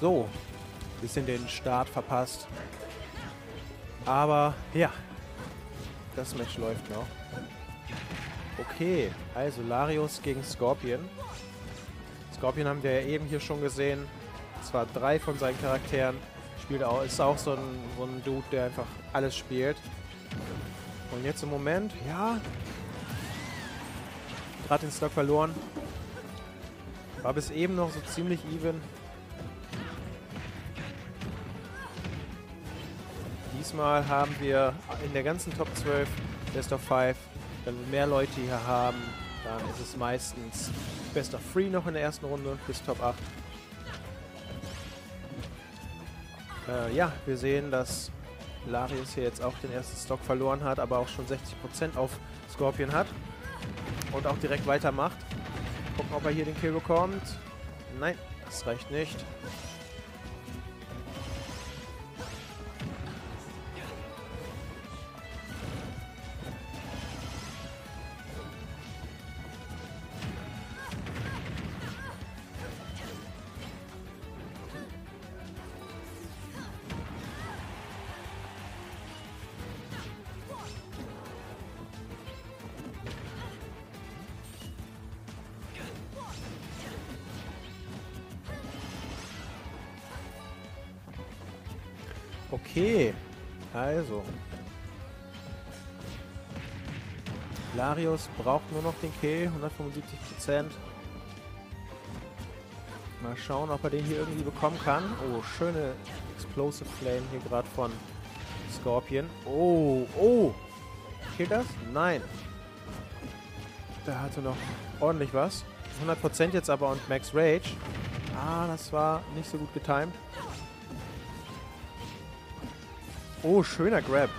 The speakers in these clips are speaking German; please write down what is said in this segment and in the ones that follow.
So, bisschen den Start verpasst. Aber ja, das Match läuft noch. Okay, also Larius gegen Scorpion. Scorpion haben wir ja eben hier schon gesehen. Zwar drei von seinen Charakteren. Spielt auch, ist auch so ein, so ein Dude, der einfach alles spielt. Und jetzt im Moment, ja. Gerade den Stock verloren. War bis eben noch so ziemlich even. Diesmal haben wir in der ganzen Top 12 Best of 5. Wenn wir mehr Leute hier haben, dann ist es meistens Best of 3 noch in der ersten Runde bis Top 8. Äh, ja, wir sehen, dass Larius hier jetzt auch den ersten Stock verloren hat, aber auch schon 60% auf Scorpion hat. Und auch direkt weitermacht. Gucken, ob er hier den Kill bekommt. Nein, das reicht nicht. Larius braucht nur noch den Kill, 175%. Mal schauen, ob er den hier irgendwie bekommen kann. Oh, schöne Explosive Flame hier gerade von Scorpion. Oh, oh. Killt das? Nein. Da hatte noch ordentlich was. 100% jetzt aber und Max Rage. Ah, das war nicht so gut getimed. Oh, schöner Grab.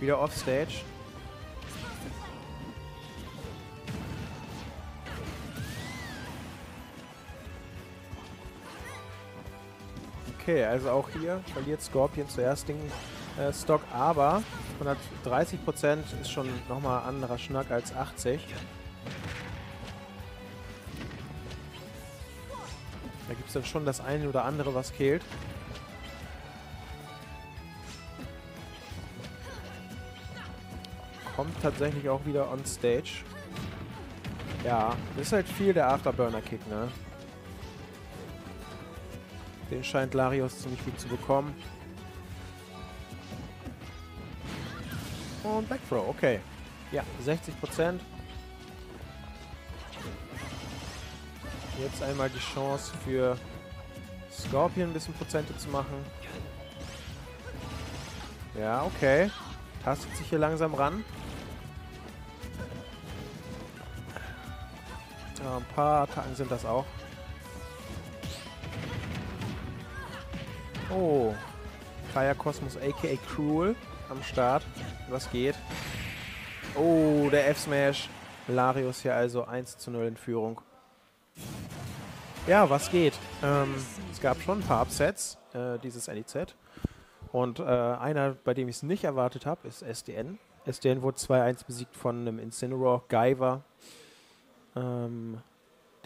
Wieder offstage. Okay, also auch hier verliert Scorpion zuerst den äh, Stock, aber 130% ist schon nochmal anderer Schnack als 80. Da gibt es dann schon das eine oder andere, was killt. kommt tatsächlich auch wieder on stage. Ja, ist halt viel der Afterburner-Kick, ne? Den scheint Larios ziemlich gut zu bekommen. Und Backthrow, okay. Ja, 60%. Jetzt einmal die Chance für Scorpion ein bisschen Prozente zu machen. Ja, okay. Tastet sich hier langsam ran. Ein paar Attacken sind das auch. Oh. Fire Cosmos aka Cruel am Start. Was geht? Oh, der F-Smash. Larius hier also 1 zu 0 in Führung. Ja, was geht? Ähm, es gab schon ein paar Upsets, äh, dieses NEZ. Und äh, einer, bei dem ich es nicht erwartet habe, ist SDN. SDN wurde 2-1 besiegt von einem Incineroar, Guyver. Ähm,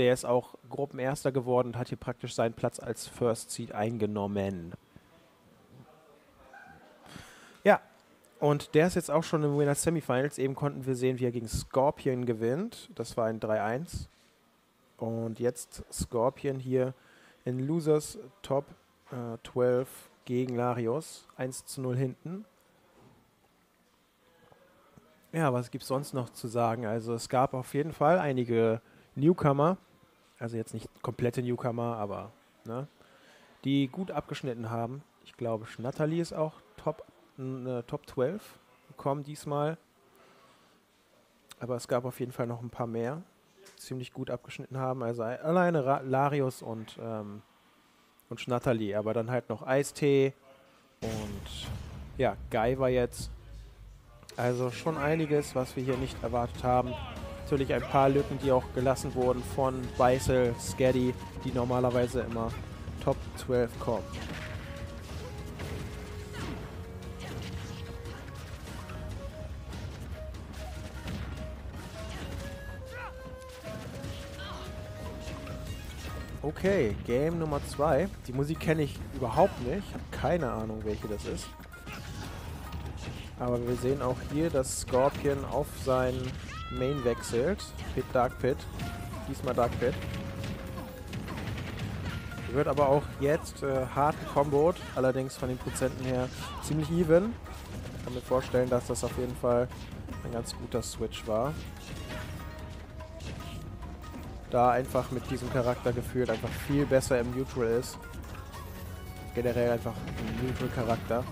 der ist auch Gruppenerster geworden und hat hier praktisch seinen Platz als First Seed eingenommen. Ja, und der ist jetzt auch schon im Winner Semifinals. Eben konnten wir sehen, wie er gegen Scorpion gewinnt. Das war ein 3-1. Und jetzt Scorpion hier in Losers Top äh, 12 gegen Larios. 1 zu 0 hinten. Ja, was gibt es sonst noch zu sagen? Also es gab auf jeden Fall einige Newcomer, also jetzt nicht komplette Newcomer, aber ne, die gut abgeschnitten haben. Ich glaube, Natalie ist auch Top, äh, Top 12 gekommen diesmal. Aber es gab auf jeden Fall noch ein paar mehr, die ziemlich gut abgeschnitten haben. Also alleine Ra Larius und, ähm, und Schnatterli, aber dann halt noch Eistee und ja, Guy war jetzt also schon einiges, was wir hier nicht erwartet haben. Natürlich ein paar Lücken, die auch gelassen wurden von Beisel, Skaddy, die normalerweise immer Top 12 kommen. Okay, Game Nummer 2. Die Musik kenne ich überhaupt nicht. Ich habe keine Ahnung, welche das ist. Aber wir sehen auch hier, dass Scorpion auf sein Main wechselt. Pit Dark Pit. Diesmal Dark Pit. Wird aber auch jetzt äh, hart gekombot, allerdings von den Prozenten her ziemlich even. Ich kann mir vorstellen, dass das auf jeden Fall ein ganz guter Switch war. Da einfach mit diesem Charakter gefühlt einfach viel besser im Neutral ist. Generell einfach ein Neutral-Charakter.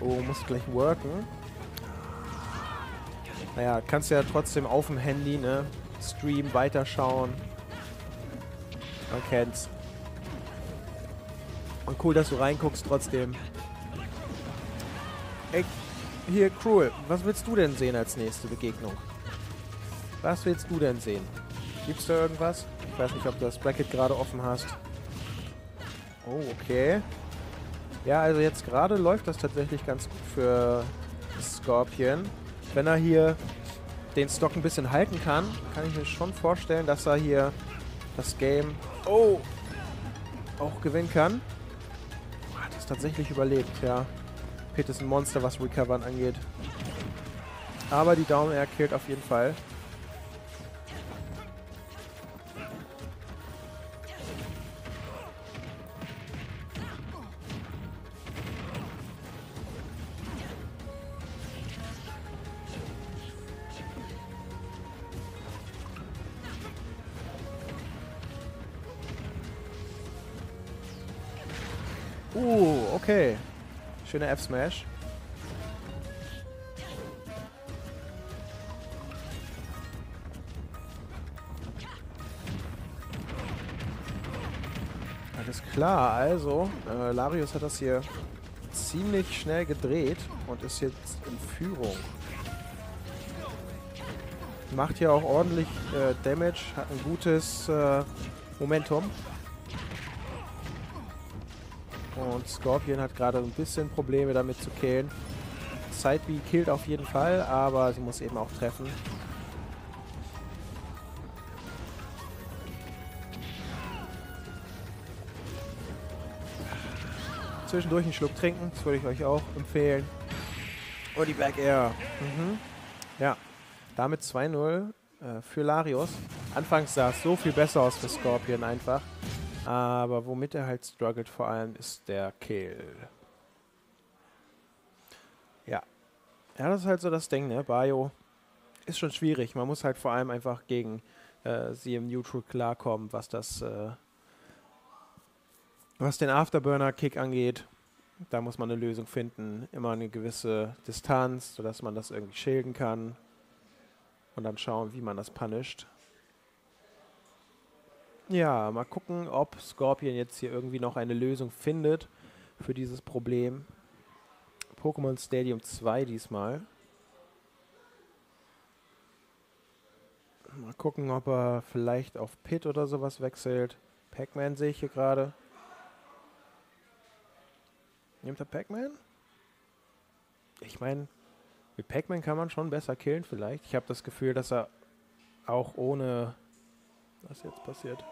Oh, muss gleich worken. Naja, kannst ja trotzdem auf dem Handy, ne? Stream weiterschauen. Man kennt's. Und cool, dass du reinguckst trotzdem. Ey, hier, Cruel, was willst du denn sehen als nächste Begegnung? Was willst du denn sehen? Gibt's da irgendwas? Ich weiß nicht, ob du das Bracket gerade offen hast. Oh, okay. Ja, also jetzt gerade läuft das tatsächlich ganz gut für Scorpion. Wenn er hier den Stock ein bisschen halten kann, kann ich mir schon vorstellen, dass er hier das Game oh, auch gewinnen kann. Hat es tatsächlich überlebt, ja. Pit ist ein Monster, was Recovern angeht. Aber die Down Air killt auf jeden Fall. F-Smash. Alles klar, also äh, Larius hat das hier ziemlich schnell gedreht und ist jetzt in Führung. Macht hier auch ordentlich äh, Damage, hat ein gutes äh, Momentum. Und Scorpion hat gerade ein bisschen Probleme damit zu killen. Side B killt auf jeden Fall, aber sie muss eben auch treffen. Zwischendurch einen Schluck trinken, das würde ich euch auch empfehlen. Und die Back Air. Mhm. Ja, damit 2-0 äh, für Larios. Anfangs sah es so viel besser aus für Scorpion einfach. Aber womit er halt struggelt vor allem ist der Kill. Ja. Ja, das ist halt so das Ding, ne? Bio ist schon schwierig. Man muss halt vor allem einfach gegen äh, sie im Neutral klarkommen, was das, äh, was den Afterburner-Kick angeht. Da muss man eine Lösung finden. Immer eine gewisse Distanz, sodass man das irgendwie schilden kann. Und dann schauen, wie man das punisht. Ja, mal gucken, ob Scorpion jetzt hier irgendwie noch eine Lösung findet für dieses Problem. Pokémon Stadium 2 diesmal. Mal gucken, ob er vielleicht auf Pit oder sowas wechselt. Pac-Man sehe ich hier gerade. Nimmt er Pac-Man? Ich meine, mit Pac-Man kann man schon besser killen vielleicht. Ich habe das Gefühl, dass er auch ohne... Was jetzt passiert?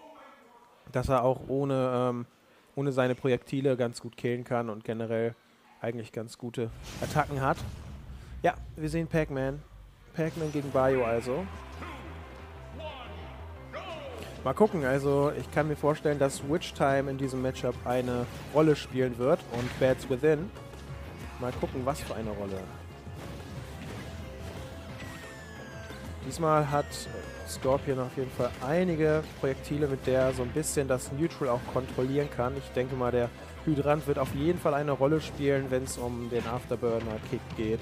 Dass er auch ohne, ähm, ohne seine Projektile ganz gut killen kann und generell eigentlich ganz gute Attacken hat. Ja, wir sehen Pac-Man. Pac-Man gegen Bayo also. Mal gucken, also ich kann mir vorstellen, dass Witch Time in diesem Matchup eine Rolle spielen wird und Bats Within. Mal gucken, was für eine Rolle. Diesmal hat Scorpion auf jeden Fall einige Projektile, mit der er so ein bisschen das Neutral auch kontrollieren kann. Ich denke mal, der Hydrant wird auf jeden Fall eine Rolle spielen, wenn es um den Afterburner-Kick geht.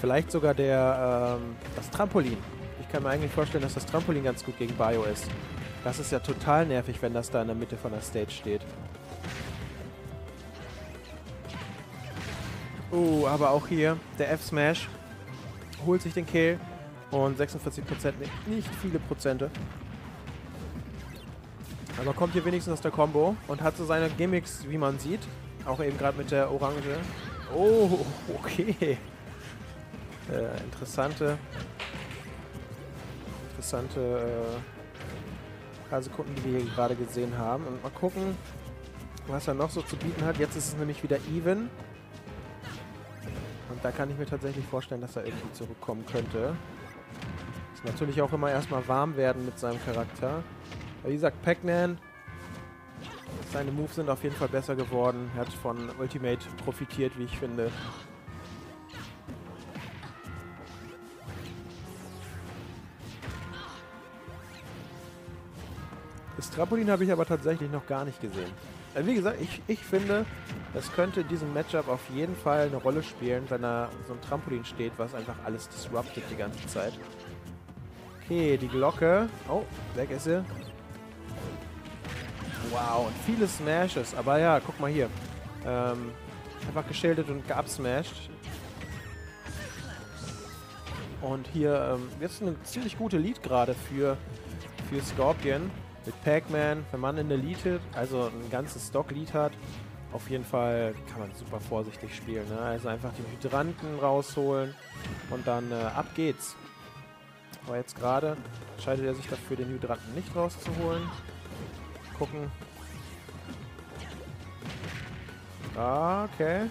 Vielleicht sogar der, ähm, das Trampolin. Ich kann mir eigentlich vorstellen, dass das Trampolin ganz gut gegen Bio ist. Das ist ja total nervig, wenn das da in der Mitte von der Stage steht. Uh, aber auch hier der F-Smash holt sich den Kill und 46% nicht viele Prozente. Aber kommt hier wenigstens aus der Combo und hat so seine Gimmicks, wie man sieht. Auch eben gerade mit der Orange. Oh, okay. Äh, interessante, interessante äh, paar Sekunden, die wir hier gerade gesehen haben. Und mal gucken, was er noch so zu bieten hat. Jetzt ist es nämlich wieder even. Da kann ich mir tatsächlich vorstellen, dass er irgendwie zurückkommen könnte. Muss natürlich auch immer erstmal warm werden mit seinem Charakter. Aber wie gesagt, Pac-Man, seine Moves sind auf jeden Fall besser geworden. Er hat von Ultimate profitiert, wie ich finde. Das Trampolin habe ich aber tatsächlich noch gar nicht gesehen. Also wie gesagt, ich, ich finde, es könnte in diesem Matchup auf jeden Fall eine Rolle spielen, wenn da so ein Trampolin steht, was einfach alles disruptet die ganze Zeit. Okay, die Glocke. Oh, weg ist sie. Wow, und viele Smashes. Aber ja, guck mal hier. Ähm, einfach geschildert und geupsmashed. Und hier ähm, jetzt eine ziemlich gute Lead gerade für, für Scorpion mit Pac-Man, wenn man eine Lead hat, also ein ganzes Stock-Lead hat, auf jeden Fall kann man super vorsichtig spielen. Ne? Also einfach den Hydranten rausholen und dann äh, ab geht's. Aber jetzt gerade entscheidet er sich dafür, den Hydranten nicht rauszuholen. Gucken. Ah, okay.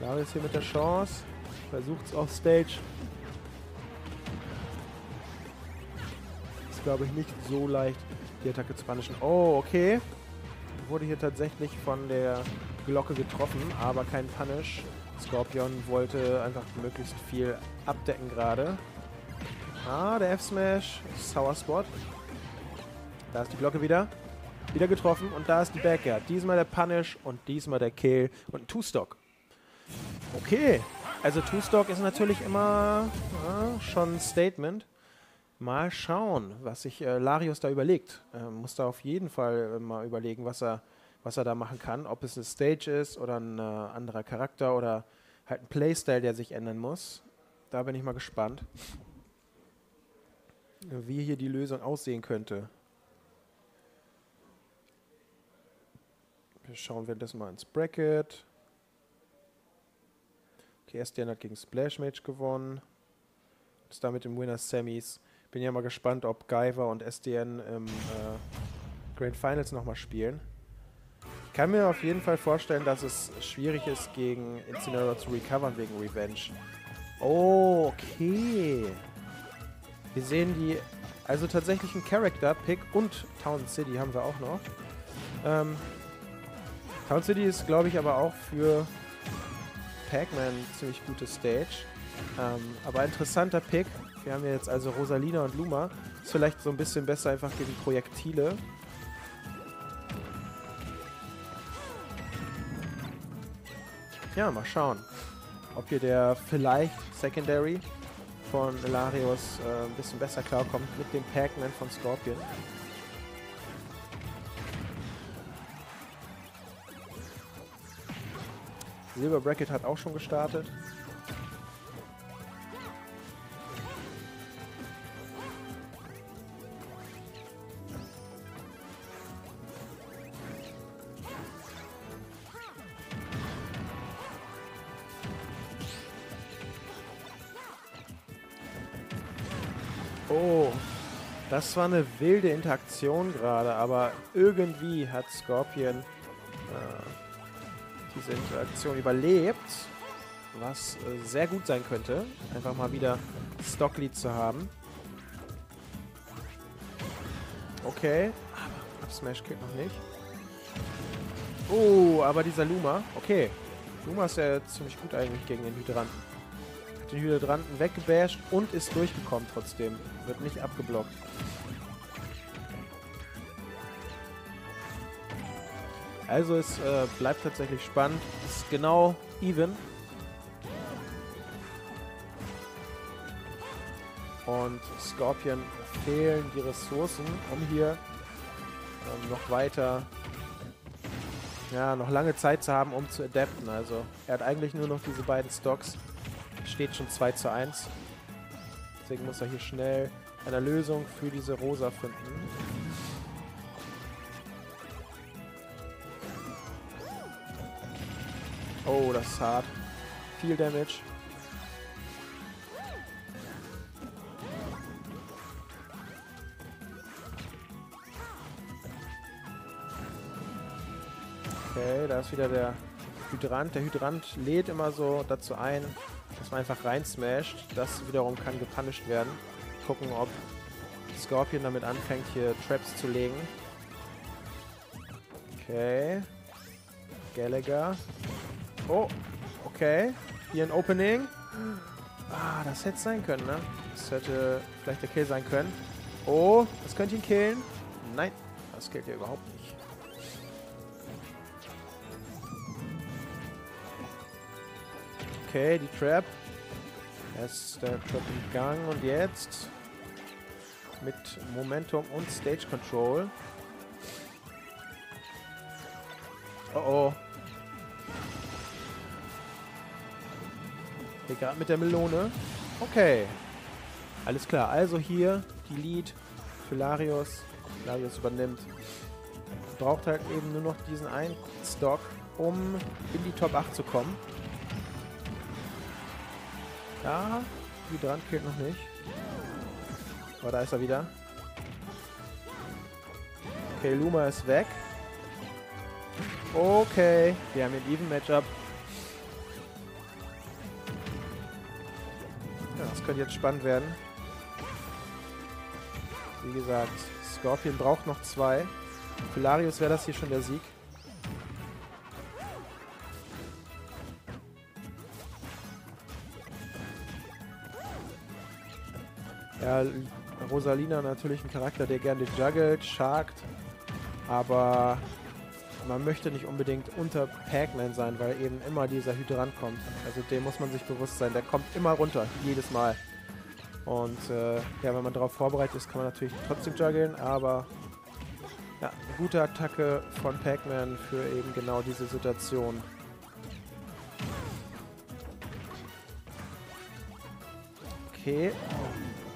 Larius hier mit der Chance. Versucht's auf Stage. glaube ich, nicht so leicht, die Attacke zu punishen. Oh, okay. Wurde hier tatsächlich von der Glocke getroffen, aber kein Punish. Scorpion wollte einfach möglichst viel abdecken gerade. Ah, der F-Smash. Sour Spot. Da ist die Glocke wieder. Wieder getroffen und da ist die Backer. Diesmal der Punish und diesmal der Kill und ein Two-Stock. Okay. Also Two-Stock ist natürlich immer ja, schon ein Statement. Mal schauen, was sich äh, Larius da überlegt. Äh, muss da auf jeden Fall äh, mal überlegen, was er, was er da machen kann. Ob es eine Stage ist oder ein äh, anderer Charakter oder halt ein Playstyle, der sich ändern muss. Da bin ich mal gespannt, wie hier die Lösung aussehen könnte. Wir schauen wir das mal ins Bracket. Okay, SDN hat gegen Splash Mage gewonnen. Ist damit im Winner Semis. Bin ja mal gespannt, ob Guyver und SDN im äh, Grand Finals nochmal spielen. Ich kann mir auf jeden Fall vorstellen, dass es schwierig ist, gegen Incineroar zu recovern wegen Revenge. Oh, okay. Wir sehen die, also tatsächlich ein Character-Pick und Town City haben wir auch noch. Ähm, Town City ist, glaube ich, aber auch für Pac-Man ziemlich gute Stage. Ähm, aber interessanter Pick. Wir haben ja jetzt also Rosalina und Luma. Ist vielleicht so ein bisschen besser einfach gegen Projektile. Ja, mal schauen, ob hier der vielleicht Secondary von Larios äh, ein bisschen besser klarkommt mit dem Pac-Man von Scorpion. Silver Bracket hat auch schon gestartet. Das war eine wilde Interaktion gerade, aber irgendwie hat Scorpion äh, diese Interaktion überlebt, was äh, sehr gut sein könnte. Einfach mal wieder Stocklead zu haben. Okay, aber Smash Kick noch nicht. Oh, aber dieser Luma, okay. Luma ist ja ziemlich gut eigentlich gegen den Hydranten den Hydranten weggebasht und ist durchgekommen trotzdem. Wird nicht abgeblockt. Also es äh, bleibt tatsächlich spannend. Es ist genau even. Und Scorpion fehlen die Ressourcen, um hier ähm, noch weiter, ja, noch lange Zeit zu haben, um zu adapten. Also er hat eigentlich nur noch diese beiden Stocks steht schon 2 zu 1. Deswegen muss er hier schnell eine Lösung für diese Rosa finden. Oh, das ist hart. Viel Damage. Okay, da ist wieder der Hydrant. Der Hydrant lädt immer so dazu ein, dass man einfach rein smasht. Das wiederum kann gepunished werden. Gucken, ob Scorpion damit anfängt, hier Traps zu legen. Okay. Gallagher. Oh, okay. Hier ein Opening. Ah, das hätte sein können, ne? Das hätte vielleicht der Kill sein können. Oh, das könnte ihn killen. Nein, das killt er überhaupt nicht. Okay, die Trap. Jetzt der Trap im Gang und jetzt mit Momentum und Stage Control. Oh oh. Hier gerade mit der Melone. Okay. Alles klar. Also hier die Lead. Philarius. Philarius übernimmt. Braucht halt eben nur noch diesen einen Stock, um in die Top 8 zu kommen. Ja, Hydrant killt noch nicht. Aber da ist er wieder. Okay, Luma ist weg. Okay, wir haben ein Even-Matchup. Ja, das könnte jetzt spannend werden. Wie gesagt, Scorpion braucht noch zwei. Für Larius wäre das hier schon der Sieg. Ja, Rosalina natürlich ein Charakter, der gerne juggelt, sharkt, aber man möchte nicht unbedingt unter Pac-Man sein, weil eben immer dieser Hydrant kommt. Also dem muss man sich bewusst sein. Der kommt immer runter, jedes Mal. Und äh, ja, wenn man darauf vorbereitet ist, kann man natürlich trotzdem juggeln, aber ja, eine gute Attacke von Pac-Man für eben genau diese Situation. Okay.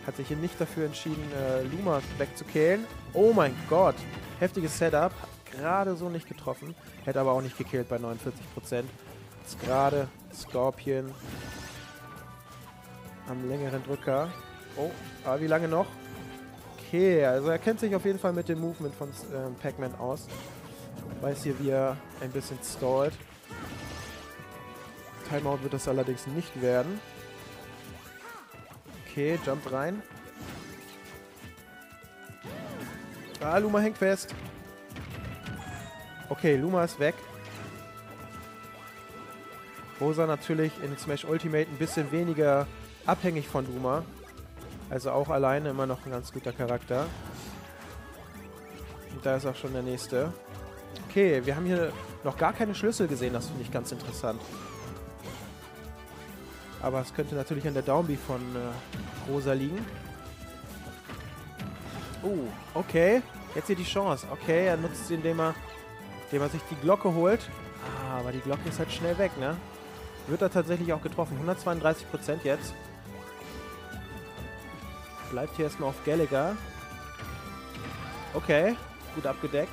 Hat sich hier nicht dafür entschieden, äh, Luma wegzukillen. Oh mein Gott. Heftiges Setup. Gerade so nicht getroffen. Hätte aber auch nicht gekillt bei 49%. Jetzt gerade Scorpion am längeren Drücker. Oh, aber wie lange noch? Okay, also er kennt sich auf jeden Fall mit dem Movement von äh, Pac-Man aus. Weiß hier, wie er ein bisschen stallt. Timeout wird das allerdings nicht werden. Okay, jumpt rein. Ah, Luma hängt fest. Okay, Luma ist weg. Rosa natürlich in Smash Ultimate ein bisschen weniger abhängig von Luma. Also auch alleine immer noch ein ganz guter Charakter. Und da ist auch schon der nächste. Okay, wir haben hier noch gar keine Schlüssel gesehen. Das finde ich ganz interessant. Aber es könnte natürlich an der Downbeat von äh, Rosa liegen. Oh, okay. Jetzt hier die Chance. Okay, er nutzt sie, indem er, indem er sich die Glocke holt. Ah, aber die Glocke ist halt schnell weg, ne? Wird er tatsächlich auch getroffen. 132% jetzt. Bleibt hier erstmal auf Gallagher. Okay, gut abgedeckt.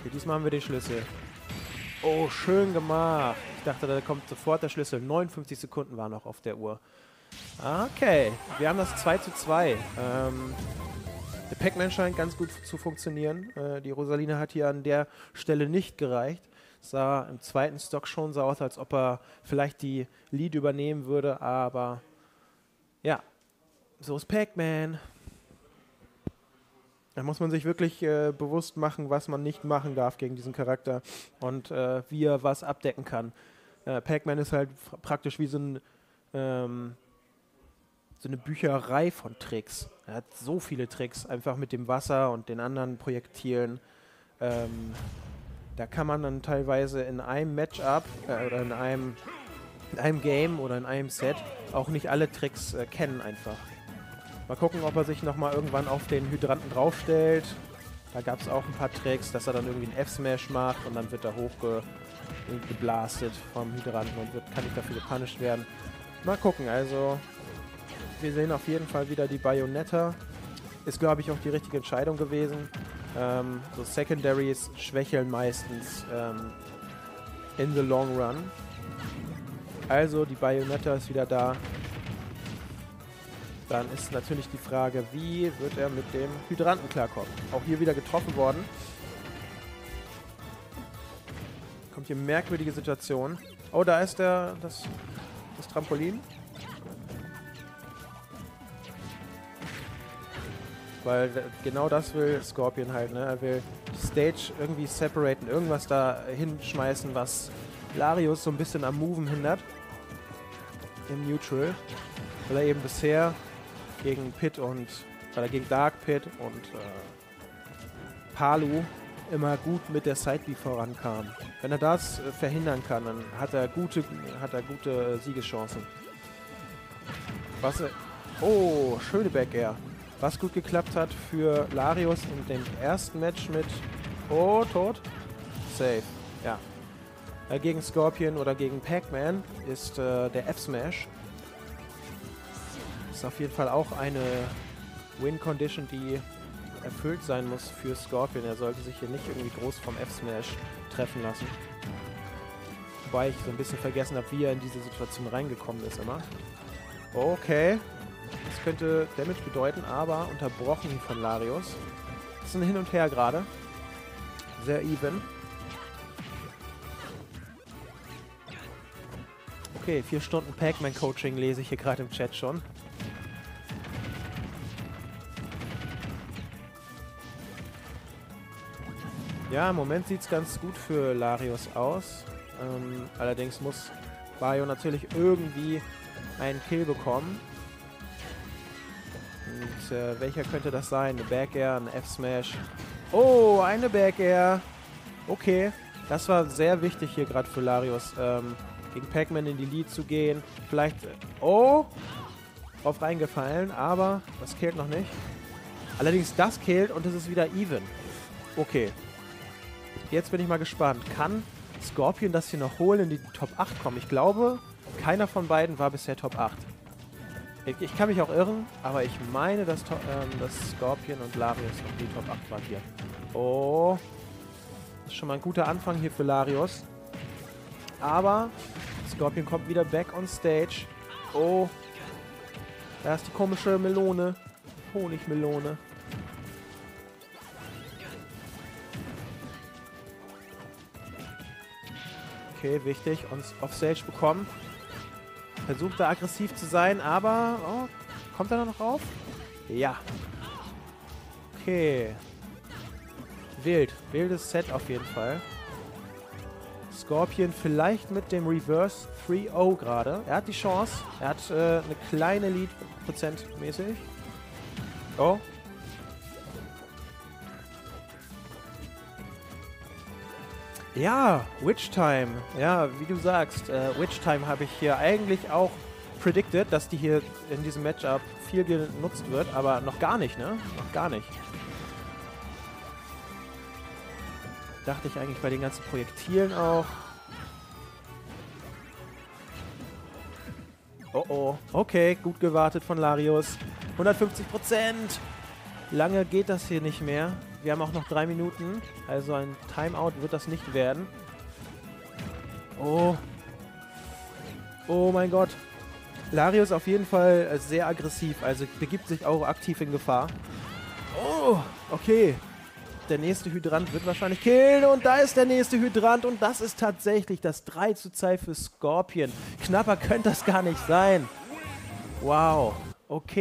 Okay, diesmal haben wir den Schlüssel. Oh, schön gemacht. Ich dachte, da kommt sofort der Schlüssel. 59 Sekunden waren noch auf der Uhr. Okay, wir haben das 2 zu 2. Ähm, der Pac-Man scheint ganz gut zu funktionieren. Äh, die Rosaline hat hier an der Stelle nicht gereicht. Sah im zweiten Stock schon so aus, als ob er vielleicht die Lead übernehmen würde, aber ja, so ist Pac-Man. Da muss man sich wirklich äh, bewusst machen, was man nicht machen darf gegen diesen Charakter und äh, wie er was abdecken kann. Äh, Pac-Man ist halt praktisch wie so, ein, ähm, so eine Bücherei von Tricks. Er hat so viele Tricks, einfach mit dem Wasser und den anderen Projektilen. Ähm, da kann man dann teilweise in einem Matchup äh, oder in einem, in einem Game oder in einem Set auch nicht alle Tricks äh, kennen einfach. Mal gucken, ob er sich nochmal irgendwann auf den Hydranten draufstellt. Da gab es auch ein paar Tricks, dass er dann irgendwie einen F-Smash macht und dann wird er hochgeblastet vom Hydranten und wird, kann nicht dafür gepunished werden. Mal gucken, also wir sehen auf jeden Fall wieder die Bayonetta. Ist, glaube ich, auch die richtige Entscheidung gewesen. Ähm, so Secondaries schwächeln meistens ähm, in the long run. Also die Bayonetta ist wieder da. Dann ist natürlich die Frage, wie wird er mit dem Hydranten klarkommen? Auch hier wieder getroffen worden. Kommt hier merkwürdige Situation. Oh, da ist der, das, das Trampolin. Weil genau das will Scorpion halt, ne? Er will die Stage irgendwie separaten, irgendwas da hinschmeißen, was Larius so ein bisschen am Moven hindert. Im Neutral. Weil er eben bisher gegen Pit und, weil er gegen Dark Pit und äh, Palu immer gut mit der Side-B vorankam. Wenn er das äh, verhindern kann, dann hat er gute, hat er gute äh, Siegeschancen. Was, äh, oh, schöne Back Air. Was gut geklappt hat für Larius in dem ersten Match mit, oh, tot, safe, ja. Äh, gegen Scorpion oder gegen Pac-Man ist der F-Smash. Ist auf jeden Fall auch eine Win-Condition, die erfüllt sein muss für Scorpion. Er sollte sich hier nicht irgendwie groß vom F-Smash treffen lassen. Wobei ich so ein bisschen vergessen habe, wie er in diese Situation reingekommen ist immer. Okay. Das könnte Damage bedeuten, aber unterbrochen von Larius. Das ist ein Hin und Her gerade. Sehr even. Okay, vier Stunden Pac-Man-Coaching lese ich hier gerade im Chat schon. Ja, im Moment sieht es ganz gut für Larius aus. Ähm, allerdings muss Bayo natürlich irgendwie einen Kill bekommen. Und äh, welcher könnte das sein? Eine Back Air, ein F-Smash. Oh, eine Back Air. Okay, das war sehr wichtig hier gerade für Larius. Ähm, gegen Pac-Man in die Lead zu gehen. Vielleicht... Äh, oh! Drauf reingefallen, aber das killt noch nicht. Allerdings das killt und es ist wieder even. Okay, Jetzt bin ich mal gespannt. Kann Scorpion das hier noch holen, in die Top 8 kommen? Ich glaube, keiner von beiden war bisher Top 8. Ich, ich kann mich auch irren, aber ich meine, dass, ähm, dass Scorpion und Larius noch die Top 8 waren hier. Oh. Das ist schon mal ein guter Anfang hier für Larius. Aber Scorpion kommt wieder back on stage. Oh. Da ist die komische Melone. Honigmelone. Okay, wichtig. Uns Offstage bekommen. Versucht da aggressiv zu sein, aber... Oh, kommt er da noch rauf? Ja. Okay. Wild. Wildes Set auf jeden Fall. Scorpion vielleicht mit dem Reverse 3-0 gerade. Er hat die Chance. Er hat äh, eine kleine Lead prozentmäßig. Oh, Ja, Witch Time. Ja, wie du sagst, äh, Witch Time habe ich hier eigentlich auch predicted, dass die hier in diesem Matchup viel genutzt wird, aber noch gar nicht, ne? Noch gar nicht. Dachte ich eigentlich bei den ganzen Projektilen auch. Oh oh, okay, gut gewartet von Larius. 150 Prozent. Lange geht das hier nicht mehr. Wir haben auch noch drei Minuten. Also ein Timeout wird das nicht werden. Oh. Oh mein Gott. Larius auf jeden Fall sehr aggressiv. Also begibt sich auch aktiv in Gefahr. Oh, okay. Der nächste Hydrant wird wahrscheinlich killen. Und da ist der nächste Hydrant. Und das ist tatsächlich das 3 zu 2 für Scorpion. Knapper könnte das gar nicht sein. Wow. Okay.